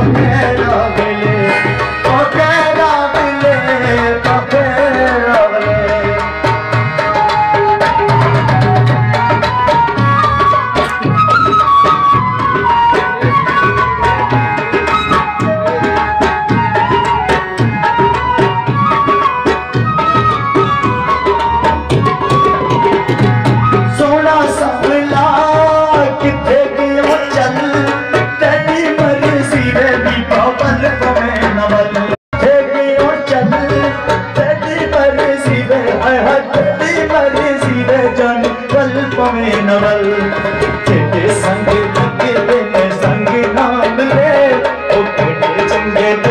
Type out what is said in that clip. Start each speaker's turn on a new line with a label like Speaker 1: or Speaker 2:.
Speaker 1: Oh, स्वल्प में नवल। चेटे संग धके नाम ले ओ चंगे